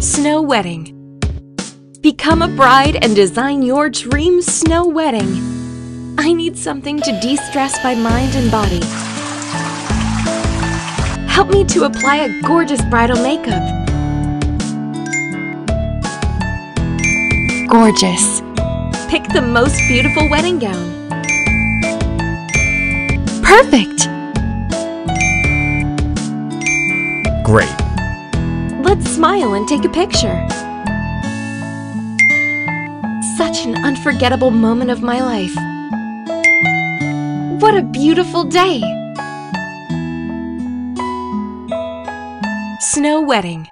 Snow Wedding. Become a bride and design your dream snow wedding. I need something to de stress my mind and body. Help me to apply a gorgeous bridal makeup. Gorgeous. Pick the most beautiful wedding gown. Perfect! Great. Let's smile and take a picture. Such an unforgettable moment of my life. What a beautiful day! Snow Wedding